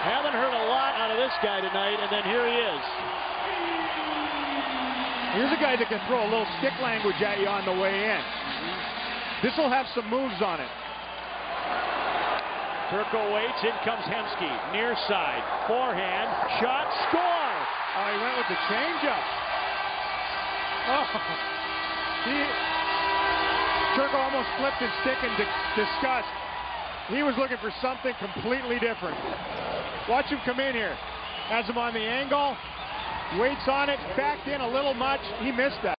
Haven't heard a lot out of this guy tonight, and then here he is. Here's a guy that can throw a little stick language at you on the way in. This will have some moves on it. Turco waits. In comes Hemsky. Near side. Forehand. Shot. Score! Oh, he went with the changeup. Oh. He, Turco almost flipped his stick in disgust. He was looking for something completely different. Watch him come in here. Has him on the angle. Waits on it. Backed in a little much. He missed that.